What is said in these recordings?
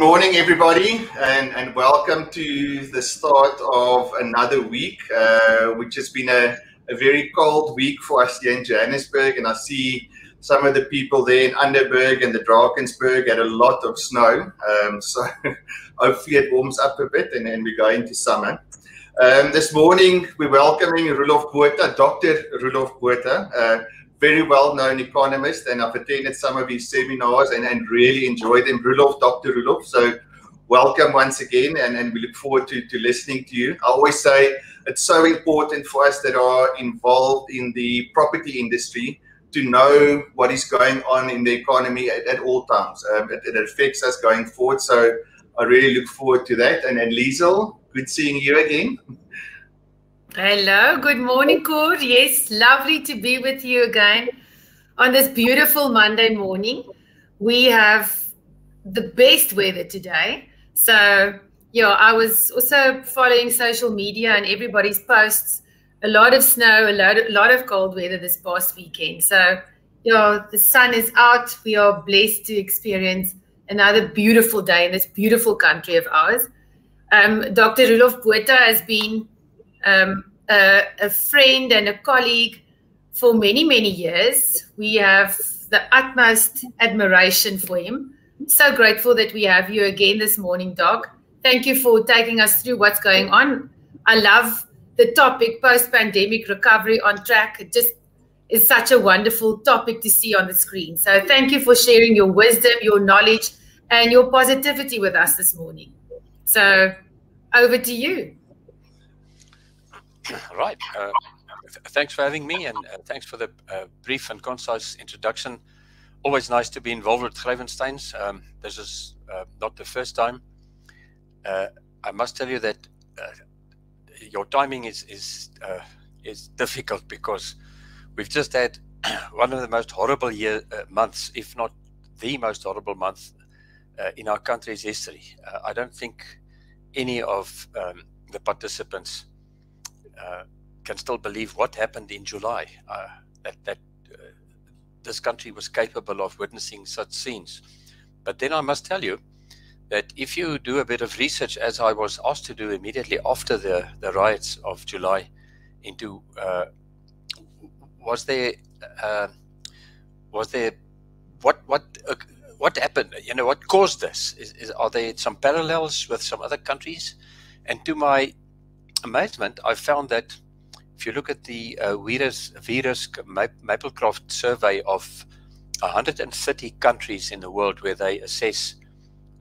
Good morning, everybody, and, and welcome to the start of another week, uh, which has been a, a very cold week for us here in Johannesburg. And I see some of the people there in Underberg and the Drakensberg had a lot of snow. Um, so hopefully it warms up a bit and then we go into summer. Um, this morning, we're welcoming Roelof Botha, Dr. Roelof Botha. Uh, very well-known economist, and I've attended some of his seminars and, and really enjoyed them. Roelof, Dr. Roelof. So welcome once again, and, and we look forward to, to listening to you. I always say it's so important for us that are involved in the property industry to know what is going on in the economy at, at all times. Um, it, it, affects us going forward. So I really look forward to that. And then Liesel, good seeing you again. Hello, good morning, Cor. Yes, lovely to be with you again on this beautiful Monday morning. We have the best weather today. So, yeah, I was also following social media and everybody's posts. A lot of snow, a lot, a lot of cold weather this past weekend. So, yeah, the sun is out. We are blessed to experience another beautiful day in this beautiful country of ours. Um, Dr. Roelof Botha has been um, a, a friend and a colleague for many, many years. We have the utmost admiration for him. So grateful that we have you again this morning, Doc. Thank you for taking us through what's going on. I love the topic post pandemic recovery on track. It just is such a wonderful topic to see on the screen. So thank you for sharing your wisdom, your knowledge, and your positivity with us this morning. So over to you. Right. Uh, thanks for having me and uh, thanks for the uh, brief and concise introduction. Always nice to be involved with Gravensteins. Um, this is uh, not the first time. Uh, I must tell you that uh, your timing is is is difficult because we've just had one of the most horrible year months, if not the most horrible month in our country's history. I don't think any of um, the participants uh, can still believe what happened in July. Uh, that that uh, this country was capable of witnessing such scenes. But then I must tell you that if you do a bit of research, as I was asked to do immediately after the the riots of July, into uh, was there uh, was there what what what happened? You know, what caused this? Is, is, are there some parallels with some other countries? And to my amazement, I found that if you look at the uh, Verisk Maplecroft survey of 130 countries in the world where they assess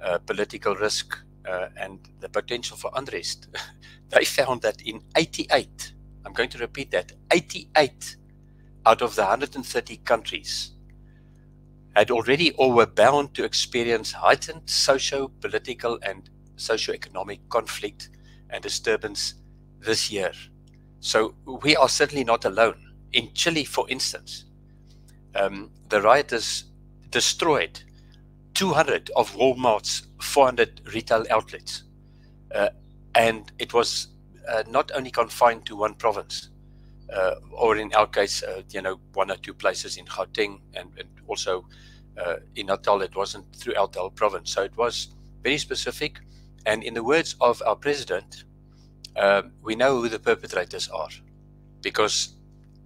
uh, political risk uh, and the potential for unrest, they found that in 88, I'm going to repeat that, 88 out of the 130 countries had already or were bound to experience heightened socio political and socio-economic conflict and disturbance this year. So we are certainly not alone. In Chile, for instance, um, the rioters destroyed 200 of Walmart's 400 retail outlets. Uh, and it was uh, not only confined to one province, uh, or in our case, uh, you know, one or two places in Gauteng and, and also uh, in Natal, it wasn't throughout the whole province. So it was very specific. And in the words of our president, um, we know who the perpetrators are, because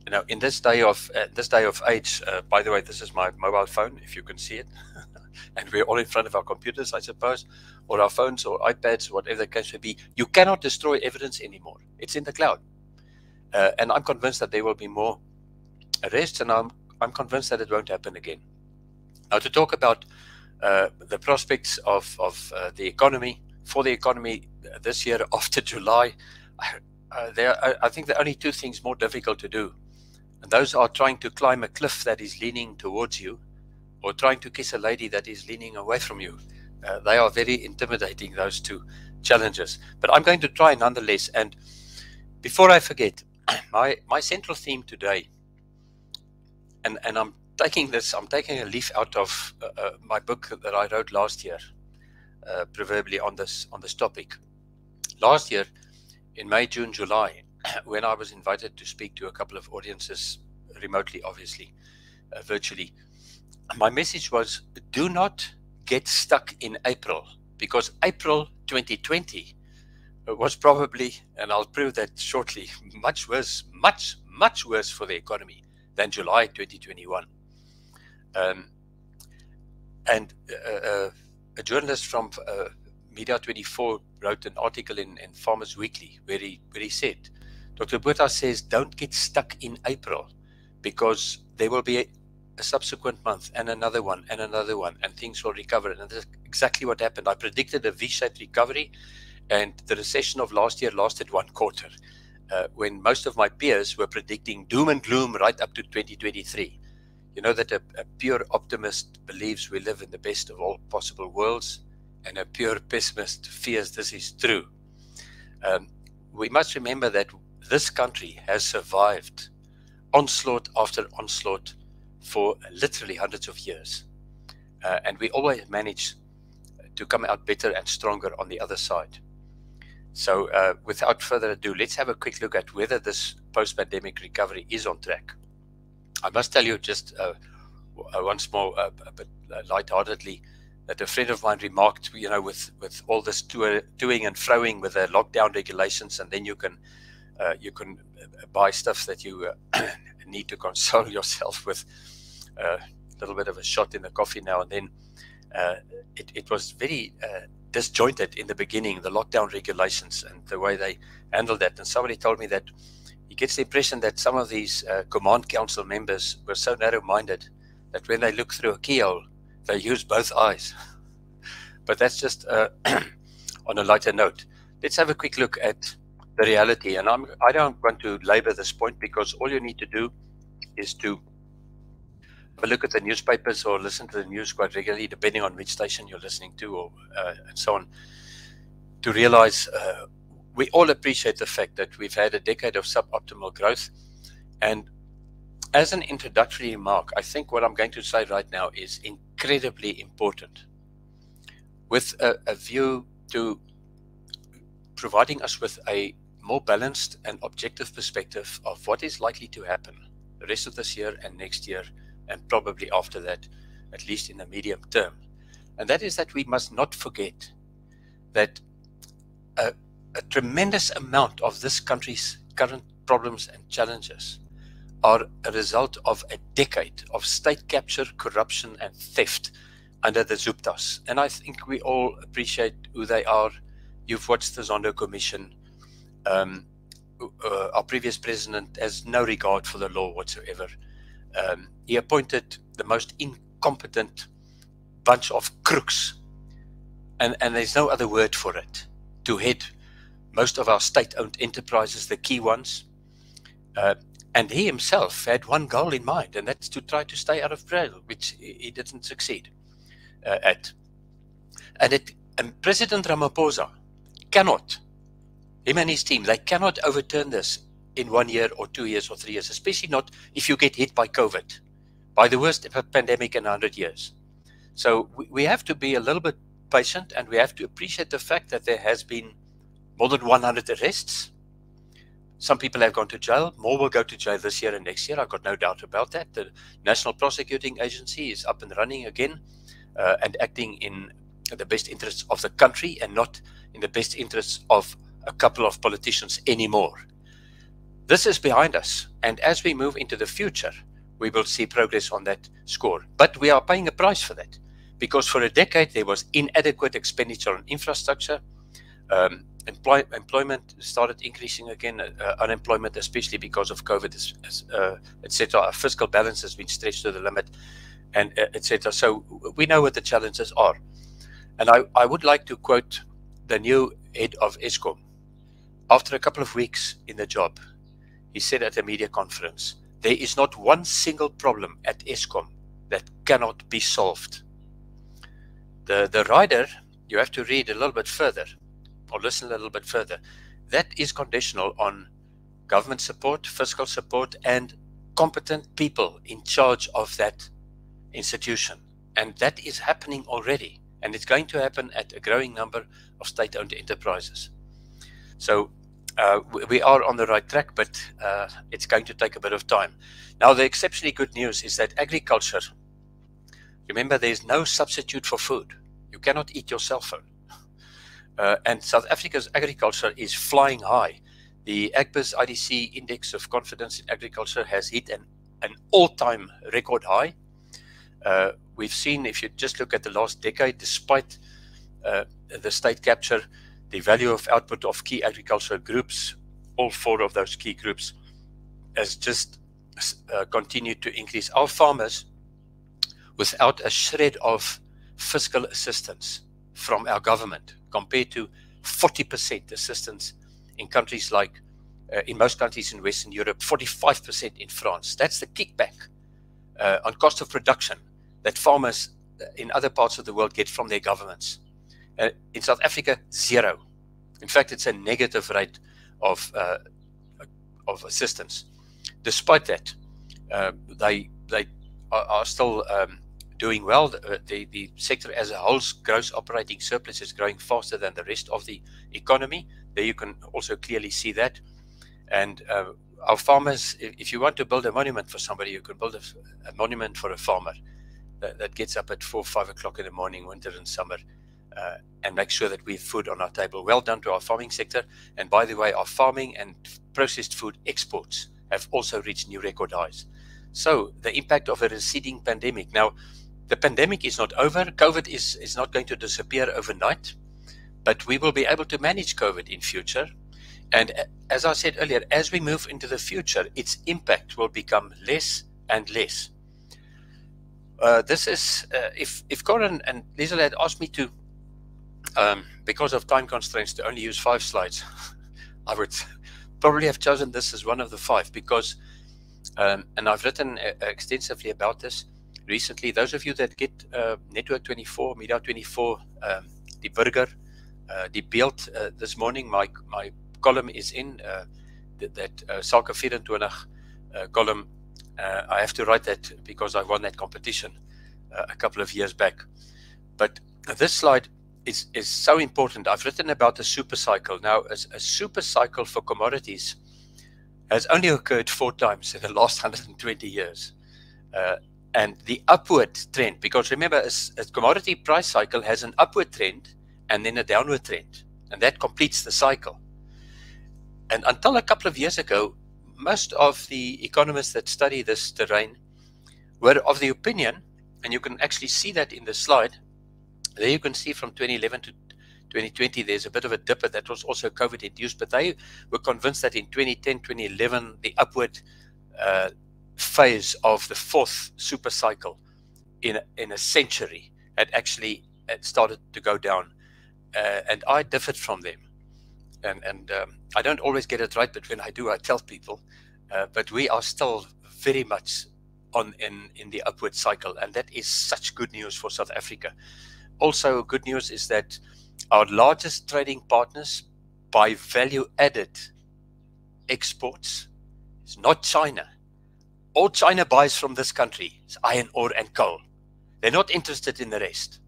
you know in this day of uh, this day of age. Uh, by the way, this is my mobile phone, if you can see it, and we're all in front of our computers, I suppose, or our phones or iPads, whatever the case may be. You cannot destroy evidence anymore; it's in the cloud, uh, and I'm convinced that there will be more arrests, and I'm I'm convinced that it won't happen again. Now, to talk about uh, the prospects of of uh, the economy for the economy this year after July, uh, there I think there are only two things more difficult to do. And those are trying to climb a cliff that is leaning towards you or trying to kiss a lady that is leaning away from you. Uh, they are very intimidating, those two challenges. But I'm going to try nonetheless. And before I forget, my, my central theme today, and, and I'm taking this, I'm taking a leaf out of uh, uh, my book that I wrote last year, uh, proverbially on this on this topic. Last year, in May, June, July, when I was invited to speak to a couple of audiences remotely, obviously, uh, virtually, my message was: do not get stuck in April because April 2020 was probably, and I'll prove that shortly, much worse, much, much worse for the economy than July 2021. Um, and uh, uh, a journalist from uh, Media 24 wrote an article in, in Farmers Weekly where he, where he said, Dr. Botha says, don't get stuck in April because there will be a, a subsequent month and another one and another one and things will recover. And that's exactly what happened. I predicted a V-shaped recovery and the recession of last year lasted one quarter uh, when most of my peers were predicting doom and gloom right up to 2023. You know that a, a pure optimist believes we live in the best of all possible worlds and a pure pessimist fears this is true. Um, we must remember that this country has survived onslaught after onslaught for literally hundreds of years. Uh, and we always manage to come out better and stronger on the other side. So, uh, without further ado, let's have a quick look at whether this post pandemic recovery is on track. I must tell you just uh, uh once more, uh, a bit uh, lightheartedly, that a friend of mine remarked, you know, with, with all this doing and throwing with the lockdown regulations, and then you can uh, you can buy stuff that you need to console yourself with a little bit of a shot in the coffee now and then. it, it was very disjointed in the beginning, the lockdown regulations and the way they handled that. And somebody told me that he gets the impression that some of these uh, command council members were so narrow minded that when they look through a keyhole, they use both eyes. but that's just uh, on a lighter note. Let's have a quick look at the reality. And I'm, I don't want to labor this point because all you need to do is to have a look at the newspapers or listen to the news quite regularly, depending on which station you're listening to, or uh, and so on, to realize uh, we all appreciate the fact that we've had a decade of suboptimal growth. And as an introductory remark, I think what I'm going to say right now is incredibly important, with a, a view to providing us with a more balanced and objective perspective of what is likely to happen the rest of this year and next year and probably after that, at least in the medium term. And that is that we must not forget that a tremendous amount of this country's current problems and challenges are a result of a decade of state capture, corruption, and theft under the Guptas. And I think we all appreciate who they are. You've watched the Zondo Commission. Um, uh, our previous president has no regard for the law whatsoever um, he appointed the most incompetent bunch of crooks, and, and there's no other word for it, to head most of our state owned enterprises, the key ones. Uh, and he himself had one goal in mind, and that's to try to stay out of jail, which he didn't succeed uh, at. And, it, and President Ramaphosa cannot, him and his team, they cannot overturn this in one year or two years or three years, especially not if you get hit by COVID, by the worst pandemic in 100 years. So we, we have to be a little bit patient and we have to appreciate the fact that there has been more than 100 arrests. Some people have gone to jail. More will go to jail this year and next year. I've got no doubt about that. The National Prosecuting Agency is up and running again uh, and acting in the best interests of the country and not in the best interests of a couple of politicians anymore. This is behind us, and as we move into the future, we will see progress on that score. But we are paying a price for that because for a decade there was inadequate expenditure on infrastructure. Um, employ employment started increasing again, uh, uh unemployment, especially because of COVID, uh, etc. Our fiscal balance has been stretched to the limit, and uh, etc. So we know what the challenges are. And I, I would like to quote the new head of Eskom after a couple of weeks in the job he said at a media conference, there is not one single problem at Eskom that cannot be solved. The, the rider, you have to read a little bit further or listen a little bit further. That is conditional on government support, fiscal support, and competent people in charge of that institution. And that is happening already. And it's going to happen at a growing number of state owned enterprises. So uh, we are on the right track, but uh, it's going to take a bit of time. Now, the exceptionally good news is that agriculture, remember, there's no substitute for food. You cannot eat your cell phone. Uh, and South Africa's agriculture is flying high. The Agbiz IDC Index of Confidence in Agriculture has hit an, an all-time record high. Uh, we've seen, if you just look at the last decade, despite uh, the state capture, the value of output of key agricultural groups, all four of those key groups, has just uh, continued to increase. Our farmers, without a shred of fiscal assistance from our government, compared to 40% assistance in countries like, uh, in most countries in Western Europe, 45% in France. That's the kickback uh, on cost of production that farmers uh, in other parts of the world get from their governments. Uh, in South Africa, zero. In fact, it's a negative rate of uh, of assistance. Despite that, uh, they they are, are still um, doing well. The, the, the sector as a whole's gross operating surplus is growing faster than the rest of the economy. There you can also clearly see that. And uh, our farmers, if, if, you want to build a monument for somebody, you can build a, a monument for a farmer that, that, gets up at four, five o'clock in the morning, winter and summer, uh, and make sure that we have food on our table. Well done to our farming sector. And by the way, our farming and processed food exports have also reached new record highs. So the impact of a receding pandemic. Now, the pandemic is not over. COVID is, is not going to disappear overnight, but we will be able to manage COVID in future. And as I said earlier, as we move into the future, its impact will become less and less. Uh, this is, uh, if, if Corin and Liesel had asked me to, um, because of time constraints, to only use five slides, I would probably have chosen this as one of the five because, um, and I've written uh, extensively about this, recently. Those of you that get uh, Network 24, Media 24, um, the Burger, uh, the Beeld uh, this morning, my my column is in uh, that, that uh, Sake 24 uh, column. Uh, I have to write that because I won that competition a couple of years back. But this slide is, is so important. I've written about the super cycle. Now, a, a super cycle for commodities has only occurred four times in the last 120 years. Uh, and the upward trend, because remember, a, a, commodity price cycle has an upward trend and then a downward trend, and that completes the cycle. And until a couple of years ago, most of the economists that study this terrain were of the opinion, and you can actually see that in the slide. There you can see from 2011 to 2020, there's a bit of a dip, that was also COVID induced, but they were convinced that in 2010, 2011, the upward uh, phase of the fourth super cycle in in a century had actually started to go down, uh, and I differed from them. And and um, I don't always get it right, but when I do, I tell people. Uh, but we are still very much on in in the upward cycle, and that is such good news for South Africa. Also, good news is that our largest trading partners by value added exports is not China all China buys from this country is iron ore and coal. They're not interested in the rest.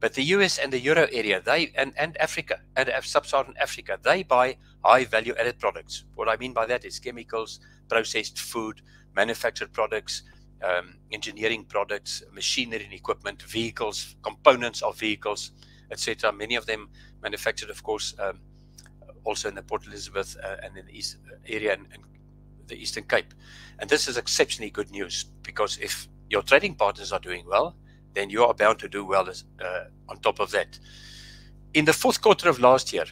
But the US and the Euro area, they and, and Africa and sub-Saharan Africa, they buy high value added products. What I mean by that is chemicals, processed food, manufactured products, um, engineering products, machinery and equipment, vehicles, components of vehicles, etc. Many of them manufactured, of course, um, also in the Port Elizabeth uh, and in the east area and, and the Eastern Cape. And this is exceptionally good news because if your trading partners are doing well, then you are bound to do well as, uh, on top of that. In the fourth quarter of last year,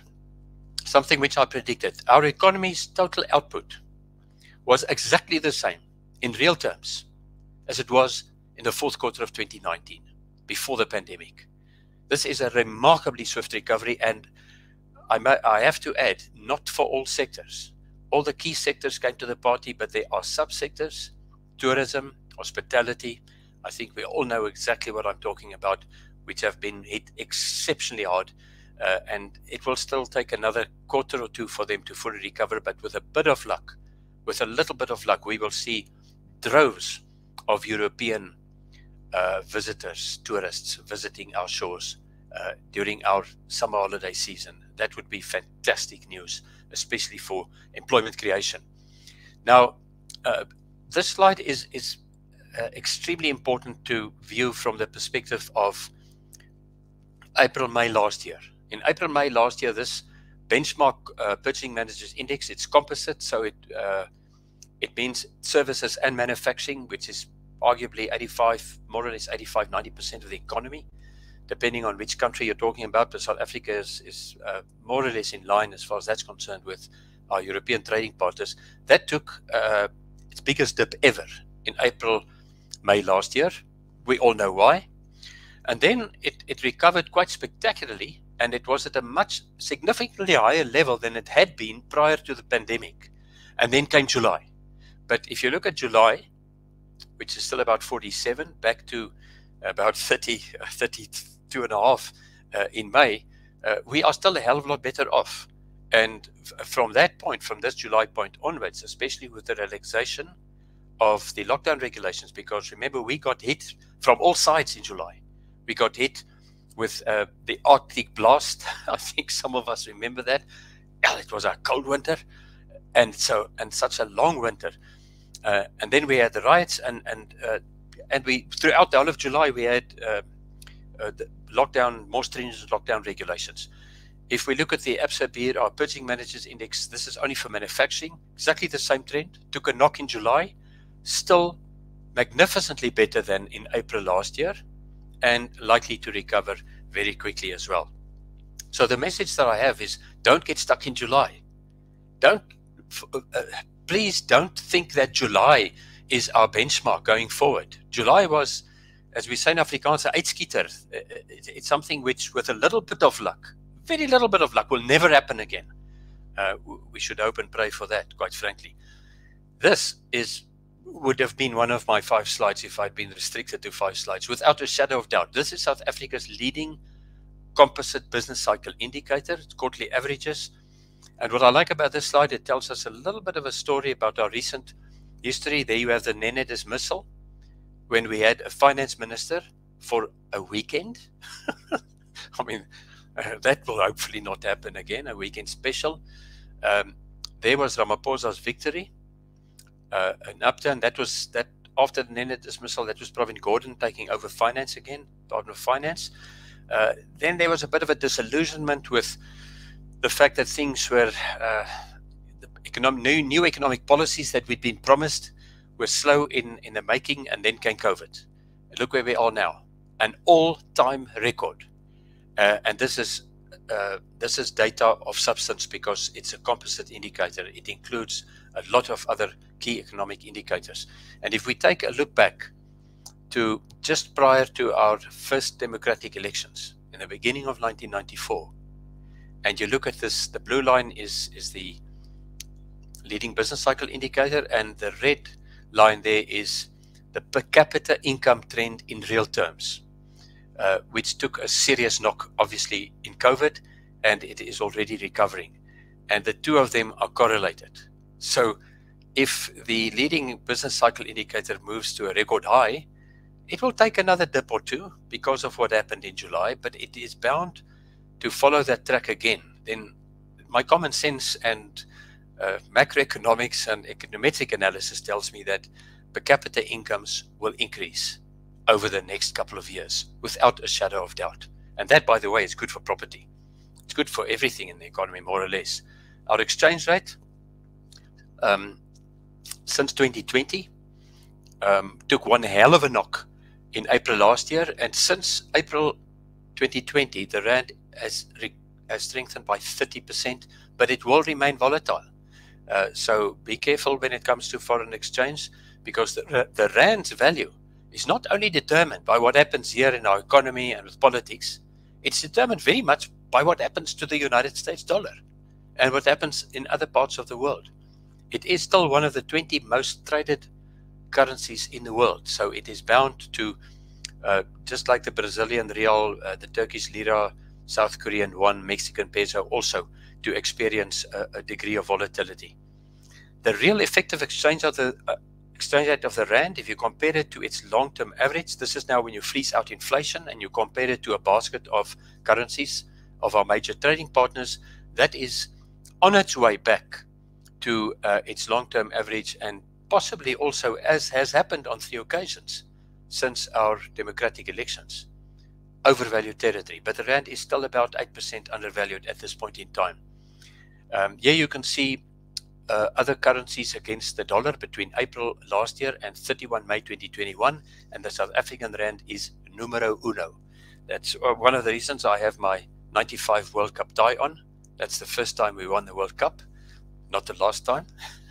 something which I predicted, our economy's total output was exactly the same in real terms as it was in the fourth quarter of 2019, before the pandemic. This is a remarkably swift recovery, and I, I have to add, not for all sectors all the key sectors came to the party, but there are subsectors, tourism, hospitality. I think we all know exactly what I'm talking about, which have been hit exceptionally hard. Uh, and it will still take another quarter or two for them to fully recover. But with a bit of luck, with a little bit of luck, we will see droves of European uh, visitors, tourists visiting our shores uh, during our summer holiday season. That would be fantastic news especially for employment creation. Now, uh, this slide is, is uh, extremely important to view from the perspective of April, May last year. In April, May last year, this benchmark uh, purchasing managers index, it's composite, so it uh, it means services and manufacturing, which is arguably 85, more or less 85, 90% of the economy, depending on which country you're talking about. But South Africa is, is uh, more or less in line as far as that's concerned with our European trading partners. That took uh, its biggest dip ever in April, May last year. We all know why. And then it, it recovered quite spectacularly, and it was at a much significantly higher level than it had been prior to the pandemic. And then came July. But if you look at July, which is still about 47, back to about 30, 32 and a half uh, in May, uh, we are still a hell of a lot better off. And from that point, from this July point onwards, especially with the relaxation of the lockdown regulations, because remember, we got hit from all sides in July. We got hit with uh, the Arctic blast. I think some of us remember that. Well, it was a cold winter, and so and such a long winter. Uh, and then we had the riots, and and uh, and we throughout the whole of July we had uh, uh, lockdown, more stringent lockdown regulations. If we look at the Absa BER, our purchasing managers index, this is only for manufacturing, exactly the same trend. Took a knock in July, still magnificently better than in April last year, and likely to recover very quickly as well. So the message that I have is don't get stuck in July. Don't uh, please don't think that July is our benchmark going forward. July was, as we say in Afrikaans, uitskieter. It's something which, with a little bit of luck, very little bit of luck, will never happen again. Uh, we should hope and pray for that, quite frankly. This is would have been one of my five slides if I'd been restricted to five slides, without a shadow of doubt. This is South Africa's leading composite business cycle indicator. It's quarterly averages. And what I like about this slide, it tells us a little bit of a story about our recent history. There you have the Nene dismissal when we had a finance minister for a weekend. I mean, uh, that will hopefully not happen again, a weekend special. Um, there was Ramaphosa's victory, uh, an upturn. That was that after the Nene dismissal, that was Pravin Gordhan taking over finance again, Department of Finance. Uh, then there was a bit of a disillusionment with the fact that things were uh, economic, new, new economic policies that we'd been promised were slow in, in the making, and then came COVID. Look where we are now, an all-time record. Uh, and this is uh, this is data of substance because it's a composite indicator. It includes a lot of other key economic indicators. And if we take a look back to just prior to our first democratic elections in the beginning of 1994, and you look at this, the blue line is, is the leading business cycle indicator, and the red line there is the per capita income trend in real terms, uh, which took a serious knock, obviously, in COVID, and it is already recovering. And the two of them are correlated. So if the leading business cycle indicator moves to a record high, it will take another dip or two because of what happened in July, but it is bound to follow that track again, then my common sense and uh, macroeconomics and econometric analysis tells me that per capita incomes will increase over the next couple of years without a shadow of doubt. And that, by the way, is good for property. It's good for everything in the economy, more or less. Our exchange rate um, since 2020 um, took one hell of a knock in April last year. And since April 2020, the Rand has, has strengthened by 30%, but it will remain volatile. Uh, so be careful when it comes to foreign exchange because the, the Rand's value is not only determined by what happens here in our economy and with politics, it's determined very much by what happens to the United States dollar and what happens in other parts of the world. It is still one of the 20 most traded currencies in the world. So it is bound to, uh, just like the Brazilian real, uh, the Turkish lira, South Korean won, Mexican peso also to experience a, a degree of volatility. The real effective exchange of the uh, exchange rate of the rand, if you compare it to its long-term average, this is now when you freeze out inflation and you compare it to a basket of currencies of our major trading partners, that is on its way back to uh, its long-term average and possibly also, as has happened on three occasions since our democratic elections, overvalued territory, but the rand is still about 8% undervalued at this point in time. Um, here you can see uh, other currencies against the dollar between April last year and 31 May 2021, and the South African rand is numero uno. That's uh, one of the reasons I have my 95 World Cup tie on. That's the first time we won the World Cup, not the last time.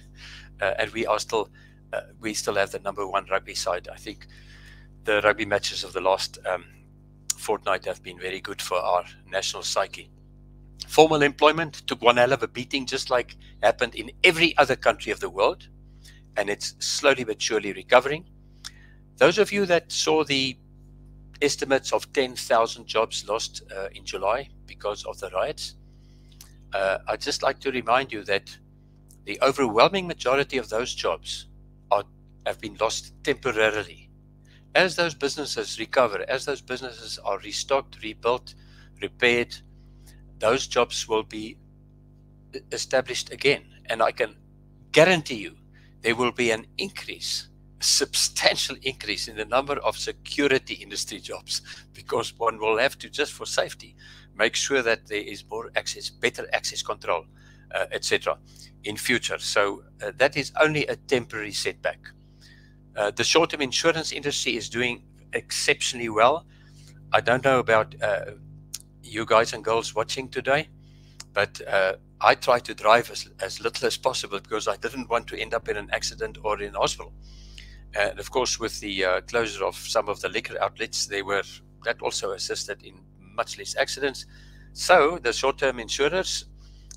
uh, and we are still, uh, we still have the number one rugby side. I think the rugby matches of the last um, fortnight have been very good for our national psyche. Formal employment took one hell of a beating, just like happened in every other country of the world, and it's slowly but surely recovering. Those of you that saw the estimates of 10,000 jobs lost uh, in July because of the riots, uh, I'd just like to remind you that the overwhelming majority of those jobs are, have been lost temporarily as those businesses recover, as those businesses are restocked, rebuilt, repaired, those jobs will be established again. And I can guarantee you there will be an increase, a substantial increase in the number of security industry jobs because one will have to, just for safety, make sure that there is more access, better access control, uh, etc. in future. So uh, that is only a temporary setback. Uh, the short-term insurance industry is doing exceptionally well. I don't know about uh, you guys and girls watching today, but uh, I try to drive as, as little as possible because I didn't want to end up in an accident or in hospital. And of course, with the uh, closure of some of the liquor outlets, they were that also assisted in much less accidents. So the short-term insurers,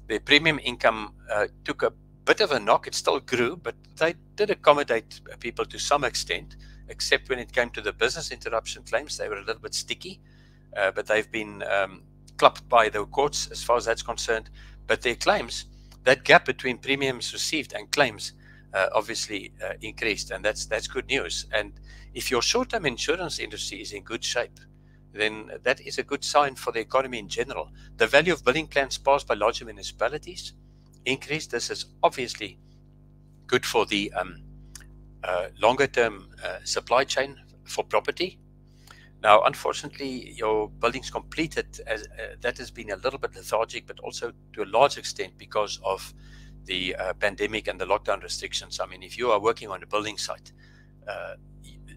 their premium income uh, took a bit of a knock. It still grew, but they did accommodate people to some extent, except when it came to the business interruption claims. They were a little bit sticky, but they've been um, clubbed by the courts as far as that's concerned. But their claims, that gap between premiums received and claims, uh, obviously uh, increased, and that's that's good news. And if your short-term insurance industry is in good shape, then that is a good sign for the economy in general. The value of billing plans passed by larger municipalities increase. This is obviously good for the um, uh, longer term uh, supply chain for property. Now, unfortunately, your buildings completed, as, uh, that has been a little bit lethargic, but also to a large extent because of the uh, pandemic and the lockdown restrictions. I mean, if you are working on a building site, uh,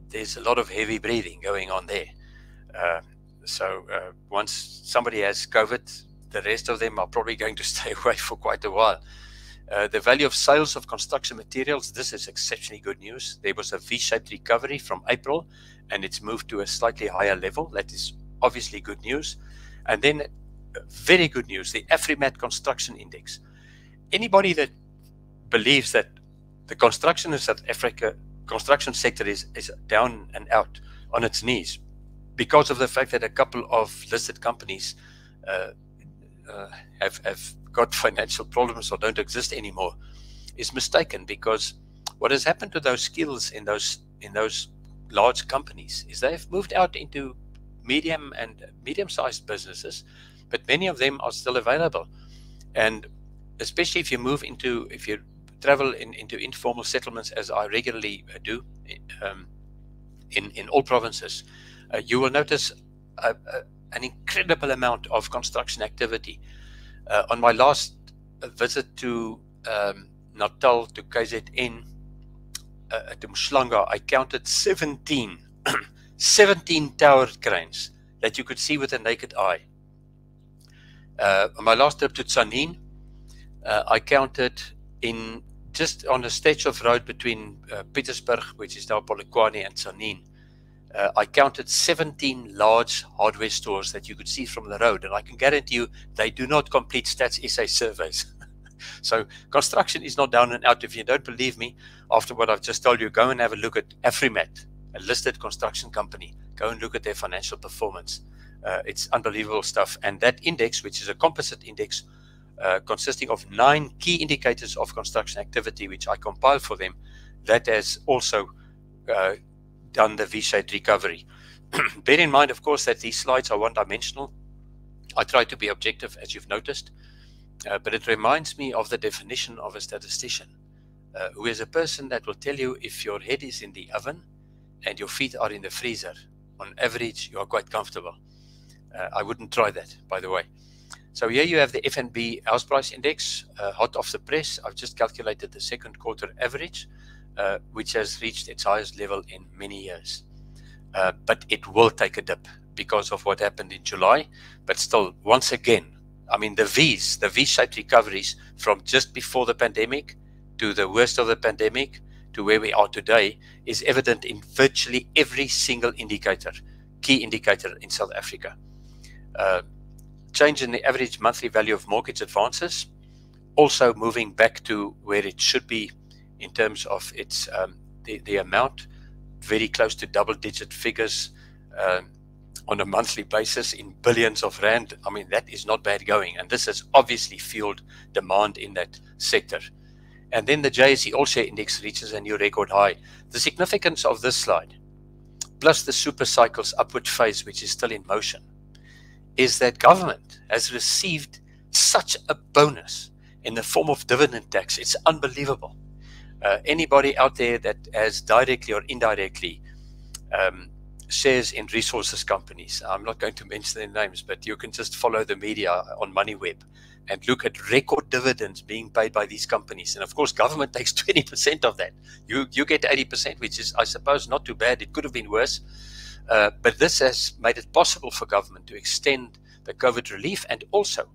there's a lot of heavy breathing going on there. Uh, so once somebody has COVID, the rest of them are probably going to stay away for quite a while. Uh, the value of sales of construction materials, this is exceptionally good news. There was a V-shaped recovery from April and it's moved to a slightly higher level. That is obviously good news. And then uh, very good news, the Afrimat construction index. Anybody that believes that the construction in South Africa construction sector is, is down and out on its knees because of the fact that a couple of listed companies uh, uh, have have got financial problems or don't exist anymore is mistaken because what has happened to those skills in those in those large companies is they've moved out into medium and medium-sized businesses but many of them are still available and especially if you move into if you travel in, into informal settlements as I regularly uh, do um, in in all provinces uh, you will notice a, a, an incredible amount of construction activity. Uh, on my last visit to um, Natal to KZN uh, to Mshlanga, I counted 17, 17 tower cranes that you could see with a naked eye. Uh, on my last trip to Tzaneen, uh, I counted in just on a stretch of road between uh, Pietersburg, which is now Polokwane, and Tzaneen, uh, I counted 17 large hardware stores that you could see from the road, and I can guarantee you they do not complete Stats SA surveys. so construction is not down and out. If you don't believe me, after what I've just told you, go and have a look at Afrimat, a listed construction company. Go and look at their financial performance. Uh, it's unbelievable stuff. And that index, which is a composite index uh, consisting of nine key indicators of construction activity, which I compile for them, that has also uh, done the V-shaped recovery. Bear in mind, of course, that these slides are one-dimensional. I try to be objective, as you've noticed, uh, but it reminds me of the definition of a statistician, uh, who is a person that will tell you if your head is in the oven and your feet are in the freezer. On average, you are quite comfortable. Uh, I wouldn't try that, by the way. So here you have the FNB house price index, uh, hot off the press. I've just calculated the second quarter average, uh, which has reached its highest level in many years. Uh, but it will take a dip because of what happened in July. But still, once again, I mean, the V's, the V-shaped recoveries from just before the pandemic to the worst of the pandemic to where we are today is evident in virtually every single indicator, key indicator in South Africa. Uh, change in the average monthly value of mortgage advances, also moving back to where it should be in terms of its um, the, the amount, very close to double-digit figures um, on a monthly basis in billions of rand. I mean, that is not bad going, and this has obviously fueled demand in that sector. And then the JSE All Share Index reaches a new record high. The significance of this slide, plus the super cycles upward phase, which is still in motion, is that government has received such a bonus in the form of dividend tax. It's unbelievable. Uh, anybody out there that has directly or indirectly um, shares in resources companies, I'm not going to mention their names, but you can just follow the media on MoneyWeb and look at record dividends being paid by these companies. And of course, government takes 20% of that. You you get 80%, which is, I suppose, not too bad. It could have been worse. Uh, but this has made it possible for government to extend the COVID relief and also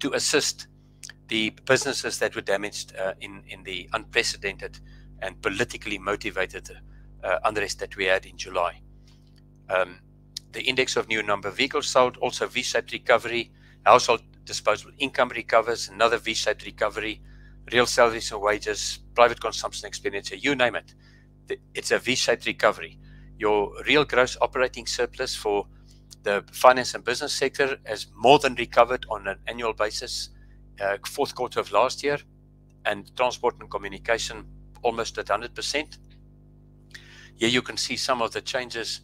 to assist the businesses that were damaged uh, in, in the unprecedented and politically motivated uh, unrest that we had in July. Um, the index of new number of vehicles sold, also V-shaped recovery, household disposable income recovers, another V-shaped recovery, real salaries and wages, private consumption expenditure, you name it. It's a V-shaped recovery your real gross operating surplus for the finance and business sector has more than recovered on an annual basis, fourth quarter of last year, and transport and communication almost at 100%. Here you can see some of the changes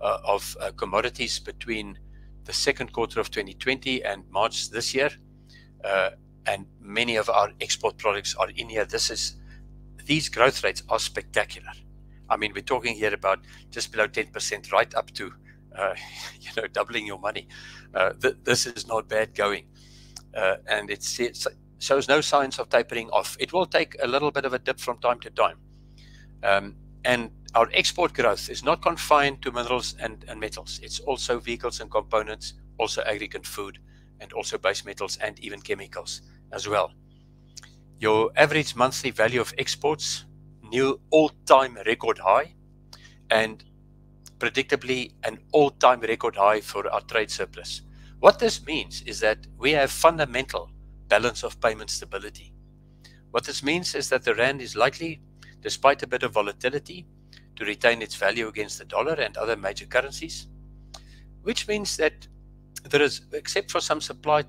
uh, of uh, commodities between the second quarter of 2020 and March this year. Uh, and many of our export products are in here. This is these growth rates are spectacular. I mean, we're talking here about just below 10%, right up to, uh, you know, doubling your money. Uh, this is not bad going. Uh, and it shows no signs of tapering off. It will take a little bit of a dip from time to time. Um, and our export growth is not confined to minerals and, and metals. It's also vehicles and components, also aggregate food, and also base metals and even chemicals as well. Your average monthly value of exports new all-time record high and predictably an all-time record high for our trade surplus. What this means is that we have fundamental balance of payment stability. What this means is that the rand is likely, despite a bit of volatility, to retain its value against the dollar and other major currencies, which means that there is, except for some supply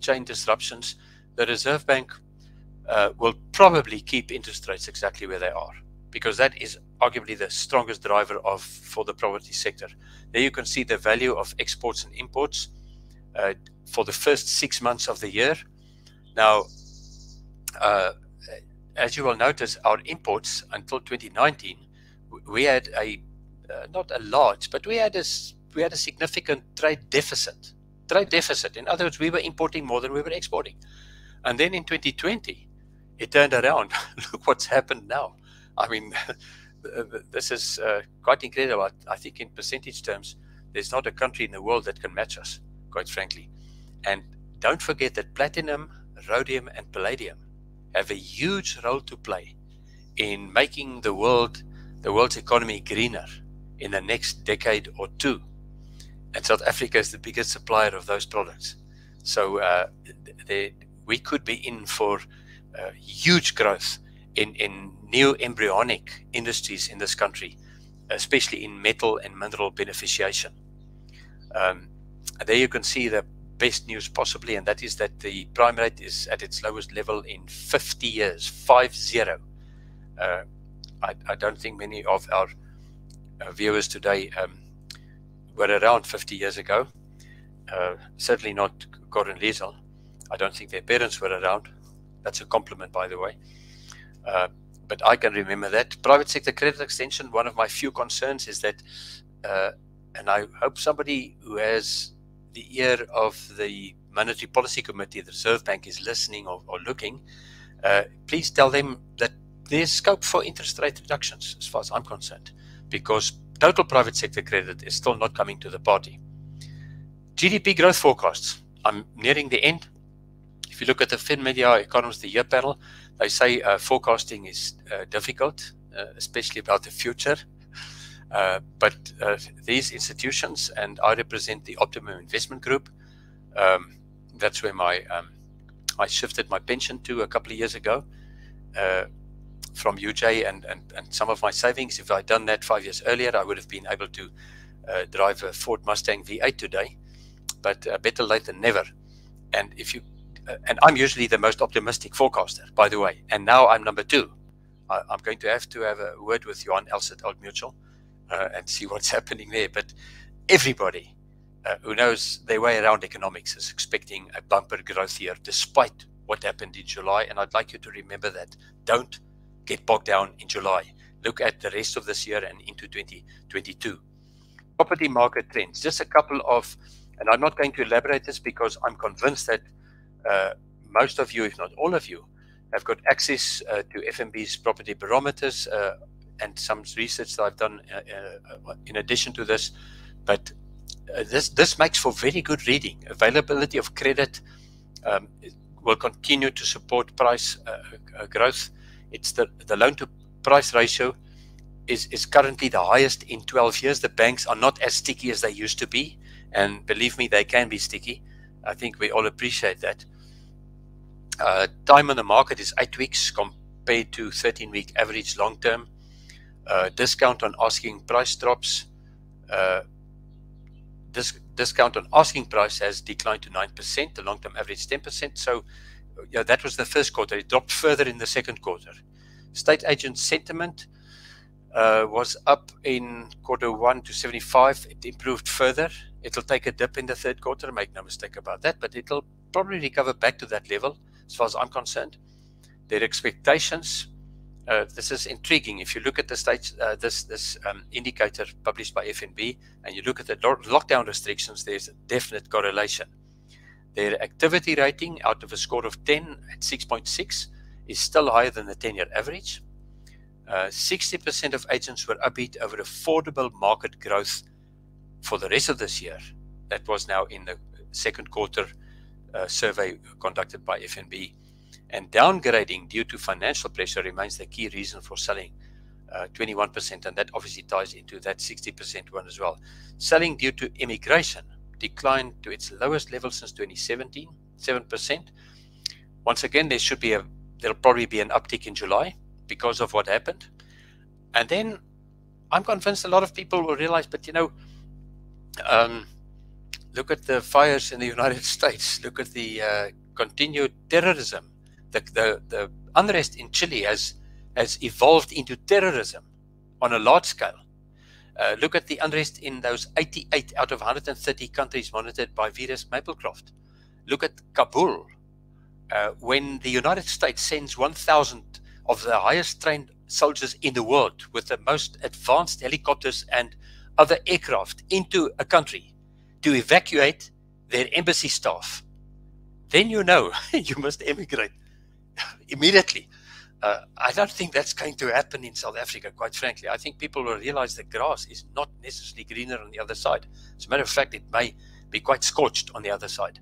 chain disruptions, the Reserve Bank uh, will probably keep interest rates exactly where they are because that is arguably the strongest driver of for the property sector. There you can see the value of exports and imports uh, for the first six months of the year. Now, uh, as you will notice, our imports until 2019, we had a uh, not a large, but we had a we had a significant trade deficit. Trade deficit. In other words, we were importing more than we were exporting. And then in 2020, it turned around. Look what's happened now. I mean, this is uh, quite incredible. I think in percentage terms, there's not a country in the world that can match us, quite frankly. And don't forget that platinum, rhodium, and palladium have a huge role to play in making the world, the world's economy greener in the next decade or two. And South Africa is the biggest supplier of those products. So uh, they, we could be in for uh, huge growth in, in new embryonic industries in this country, especially in metal and mineral beneficiation. Um, there you can see the best news possibly, and that is that the prime rate is at its lowest level in 50 years, 5 0. Uh, I, I, don't think many of our uh, viewers today um, were around 50 years ago. Uh, certainly not Gordon Liesel. I don't think their parents were around. That's a compliment, by the way. Uh, but I can remember that. Private sector credit extension, one of my few concerns is that, uh, and I hope somebody who has the ear of the Monetary Policy Committee, the Reserve Bank is listening or, or looking, uh, please tell them that there's scope for interest rate reductions, as far as I'm concerned, because total private sector credit is still not coming to the party. GDP growth forecasts. I'm nearing the end. If you look at the FinMedia Economist the Year panel, they say uh, forecasting is uh, difficult, uh, especially about the future. Uh, but uh, these institutions, and I represent the Optimum Investment Group, um, that's where my um, I shifted my pension to a couple of years ago uh, from UJ and, and, and some of my savings. If I'd done that five years earlier, I would have been able to uh, drive a Ford Mustang V8 today. But uh, better late than never. And if you and I'm usually the most optimistic forecaster, by the way. And now I'm number two. I, am going to have to have a word with Johan Els at Old Mutual uh, and see what's happening there. But everybody uh, who knows their way around economics is expecting a bumper growth year despite what happened in July. And I'd like you to remember that. Don't get bogged down in July. Look at the rest of this year and into 2022. Property market trends. Just a couple of, and I'm not going to elaborate this because I'm convinced that uh, most of you, if not all of you, have got access uh, to FNB's property barometers uh, and some research that I've done uh, uh, in addition to this. But uh, this this makes for very good reading. Availability of credit um, will continue to support price growth. It's the the loan to price ratio is is currently the highest in 12 years. The banks are not as sticky as they used to be, and believe me, they can be sticky. I think we all appreciate that. Uh, time on the market is eight weeks compared to 13 week average long term. Uh, discount on asking price drops. Uh, this discount on asking price has declined to 9%, the long term average 10%. So, yeah, that was the first quarter. It dropped further in the second quarter. State agent sentiment uh, was up in quarter one to 75. It improved further. It'll take a dip in the third quarter, make no mistake about that, but it'll probably recover back to that level as far as I'm concerned. Their expectations, uh, this is intriguing. If you look at the state, uh, this this um, indicator published by FNB, and you look at the lockdown restrictions, there's a definite correlation. Their activity rating out of a score of 10 at 6.6 is still higher than the 10 year average. 60% uh, of agents were upbeat over affordable market growth for the rest of this year. That was now in the second quarter uh, survey conducted by FNB. And downgrading due to financial pressure remains the key reason for selling. Uh, 21%, and that obviously ties into that 60% one as well. Selling due to immigration declined to its lowest level since 2017, 7%. Once again, there should be a there'll probably be an uptick in July because of what happened. And then I'm convinced a lot of people will realize, but you know, um, look at the fires in the United States. Look at the uh, continued terrorism. The, the, the unrest in Chile has, has evolved into terrorism on a large scale. Uh, look at the unrest in those 88 out of 130 countries monitored by Verisk Maplecroft. Look at Kabul. Uh, when the United States sends 1,000 of the highest trained soldiers in the world with the most advanced helicopters and other aircraft into a country to evacuate their embassy staff, then you know you must emigrate immediately. Uh, I don't think that's going to happen in South Africa, quite frankly. I think people will realize the grass is not necessarily greener on the other side. As a matter of fact, it may be quite scorched on the other side.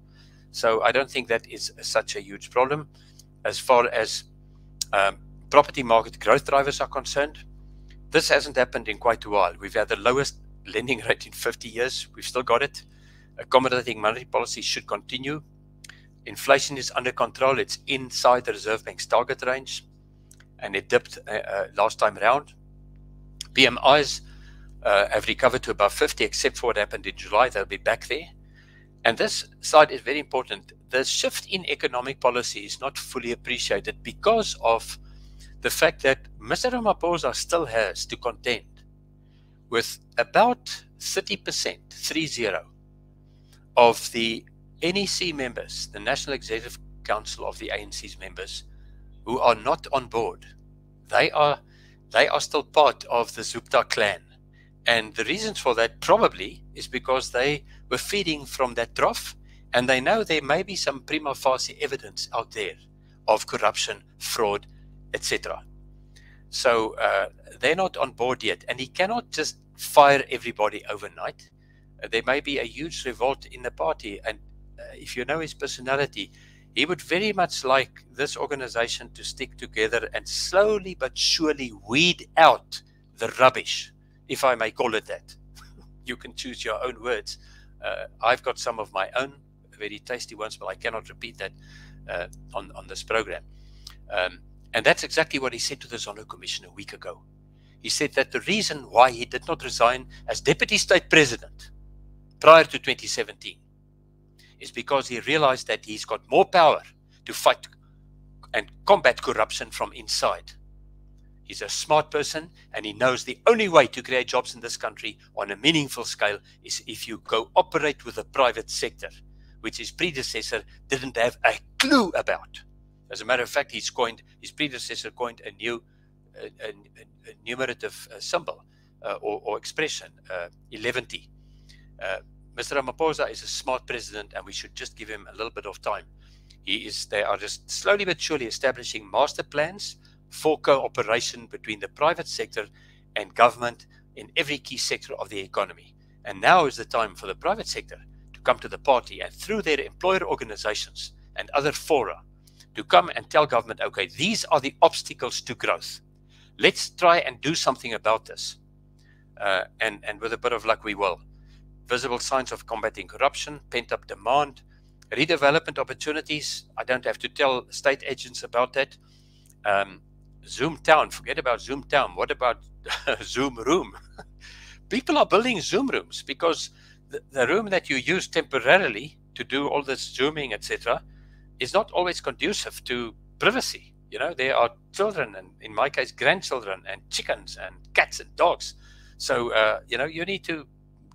So I don't think that is such a huge problem. As far as um, property market growth drivers are concerned, this hasn't happened in quite a while. We've had the lowest lending rate in 50 years. We've still got it. Accommodating monetary policy should continue. Inflation is under control. It's inside the Reserve Bank's target range, and it dipped uh, uh, last time around. PMIs uh, have recovered to above 50, except for what happened in July. They'll be back there. And this side is very important. The shift in economic policy is not fully appreciated because of the fact that Mr. Ramaphosa still has to contend with about 30%, 30, of the NEC members, the National Executive Council of the ANC's members, who are not on board. They are they are still part of the Zupta clan. And the reasons for that probably is because they were feeding from that trough and they know there may be some prima facie evidence out there of corruption, fraud, etc. So uh, they're not on board yet. And he cannot just fire everybody overnight. Uh, there may be a huge revolt in the party. And if you know his personality, he would very much like this organization to stick together and slowly but surely weed out the rubbish, if I may call it that. you can choose your own words. Uh, I've got some of my own very tasty ones, but I cannot repeat that uh, on, on this program. Um, and that's exactly what he said to the Zondo Commission a week ago. He said that the reason why he did not resign as Deputy State President prior to 2017 is because he realized that he's got more power to fight and combat corruption from inside. He's a smart person and he knows the only way to create jobs in this country on a meaningful scale is if you cooperate with the private sector, which his predecessor didn't have a clue about. As a matter of fact, he's coined, his predecessor coined a new a, a, a numerative uh, symbol uh, or, or, expression, uh, 11T. Uh, Mr. Ramaphosa is a smart president, and we should just give him a little bit of time. He is. They are just slowly but surely establishing master plans for cooperation between the private sector and government in every key sector of the economy. And now is the time for the private sector to come to the party and through their employer organizations and other fora to come and tell government, okay, these are the obstacles to growth. Let's try and do something about this. Uh, and, and with a bit of luck, we will visible signs of combating corruption, pent up demand, redevelopment opportunities. I don't have to tell state agents about that. Um, Zoom Town, forget about Zoom Town. What about Zoom Room? People are building Zoom rooms because the, the room that you use temporarily to do all this Zooming, etc., is not always conducive to privacy. You know, there are children, and in my case, grandchildren, and chickens, and cats, and dogs. So, uh, you know, you need to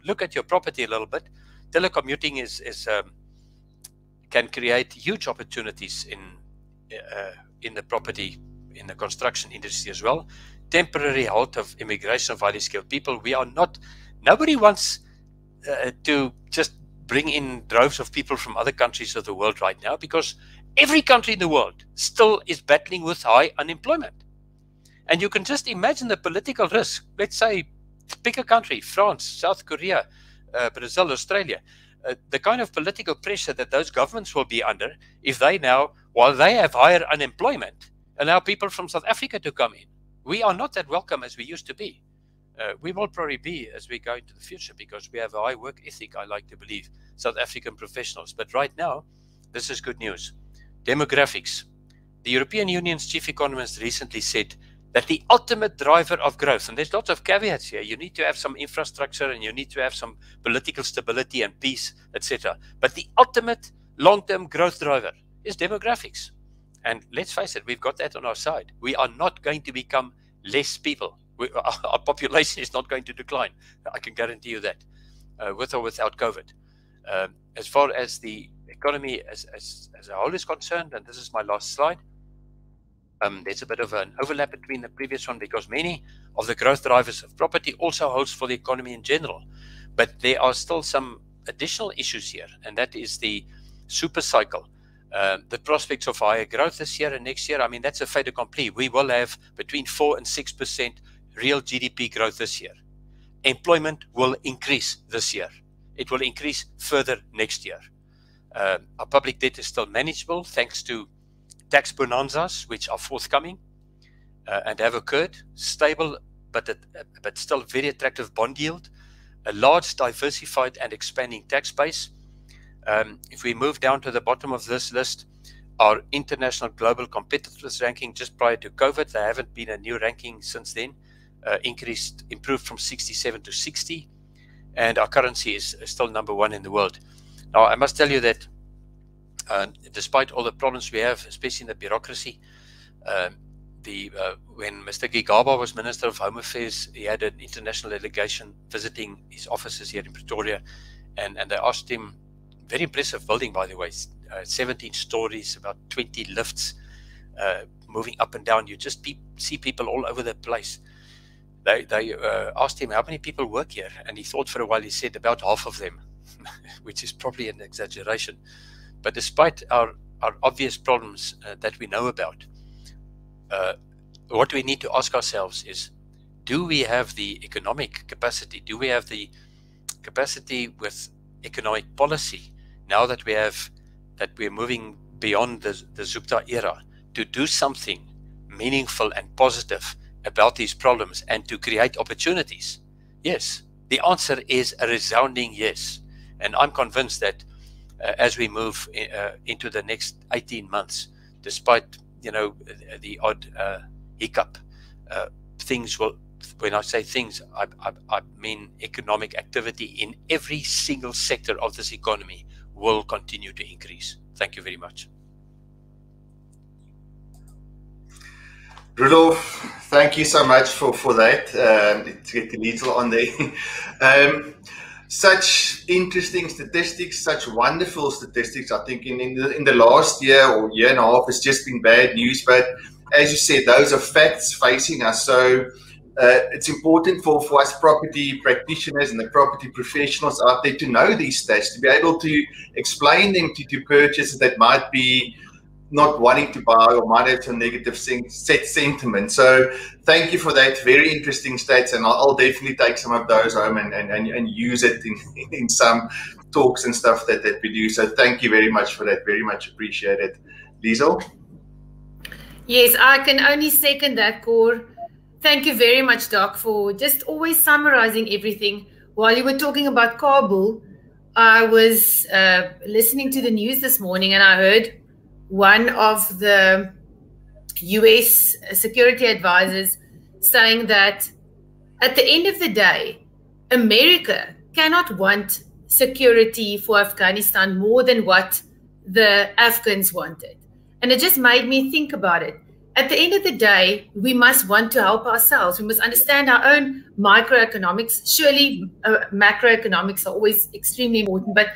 look at your property a little bit, telecommuting is is um, can create huge opportunities in uh, in the property in the construction industry as well. Temporary halt of immigration of highly skilled people. We are not. Nobody wants uh, to just bring in droves of people from other countries of the world right now because every country in the world still is battling with high unemployment. And you can just imagine the political risk. Let's say pick a country France, South Korea, uh, Brazil, Australia. Uh, the kind of political pressure that those governments will be under if they now, while they have higher unemployment, allow people from South Africa to come in. We are not that welcome as we used to be. Uh, we will probably be as we go into the future because we have a high work ethic, I like to believe, South African professionals. But right now, this is good news. Demographics. The European Union's chief economist recently said that the ultimate driver of growth, and there's lots of caveats here, you need to have some infrastructure and you need to have some political stability and peace, etc. But the ultimate long-term growth driver is demographics. And let's face it, we've got that on our side. We are not going to become less people. We, our, our, population is not going to decline. I can guarantee you that, uh, with or without COVID. Um, as far as the economy as, as, as a whole is concerned, and this is my last slide, um, there's a bit of an overlap between the previous one because many of the growth drivers of property also holds for the economy in general. But there are still some additional issues here, and that is the super cycle. Uh, the prospects of higher growth this year and next year, I mean, that's a fait accompli. We will have between 4 and 6% real GDP growth this year. Employment will increase this year. It will increase further next year. Uh, our public debt is still manageable thanks to tax bonanzas, which are forthcoming uh, and have occurred, stable but, but still very attractive bond yield, a large, diversified, and expanding tax base. Um, if we move down to the bottom of this list, our international global competitiveness ranking just prior to COVID, there haven't been a new ranking since then, uh, increased, improved from 67 to 60, and our currency is still number one in the world. Now, I must tell you that uh, despite all the problems we have, especially in the bureaucracy, uh, the uh, when Mr. Gigaba was Minister of Home Affairs, he had an international delegation visiting his offices here in Pretoria, and, and they asked him, very impressive building by the way, uh, 17 stories, about 20 lifts, uh, moving up and down. You just pe see people all over the place. they they uh, asked him how many people work here, and he thought for a while. He said about half of them, which is probably an exaggeration. But despite our our obvious problems uh, that we know about, uh, what we need to ask ourselves is: Do we have the economic capacity? Do we have the capacity with economic policy now that we have that we're moving beyond the, the Zupta era to do something meaningful and positive about these problems and to create opportunities? Yes, the answer is a resounding yes. And I'm convinced that as we move uh, into the next 18 months, despite you know the odd uh, hiccup, uh, things will. When I say things, I, I, I mean economic activity in every single sector of this economy will continue to increase. Thank you very much. Roelof, thank you so much for, for that. Um, to get the little on there. um, such interesting statistics, such wonderful statistics. I think in, in, the, in the last year or year and a half, it's just been bad news. But as you said, those are facts facing us. So uh, it's important for, for us property practitioners and the property professionals out there to know these stats, to be able to explain them to, to purchasers that might be not wanting to buy or might have some negative set sentiment. So thank you for that. Very interesting stats, and I'll, I'll definitely take some of those home and, and, and, and, use it in, in some talks and stuff that, that we do. So thank you very much for that. Very much appreciated. Liesel? Yes, I can only second that, Cor. Thank you very much, Doc, for just always summarizing everything. While you were talking about Kabul, I was uh, listening to the news this morning and I heard one of the US security advisors saying that at the end of the day, America cannot want security for Afghanistan more than what the Afghans wanted. And it just made me think about it. At the end of the day, we must want to help ourselves. We must understand our own microeconomics. Surely, uh, macroeconomics are always extremely important, but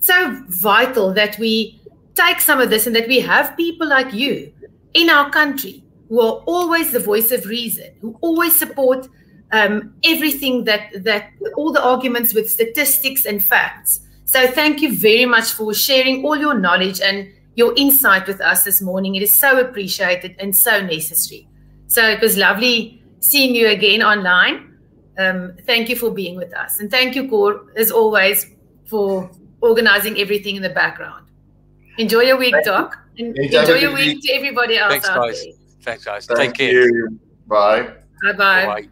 so vital that we take some of this and that we have people like you in our country who are always the voice of reason, who always support um, everything that that all the arguments with statistics and facts. So thank you very much for sharing all your knowledge and your insight with us this morning. It is so appreciated and so necessary. So it was lovely seeing you again online. Um, thank you for being with us. And thank you, Cor, as always, for organizing everything in the background. Enjoy your week, Doc. Enjoy, enjoy your week, week, to everybody else Thanks, guys. Thanks, guys. Thank Take you. care. Bye. Bye-bye. Bye.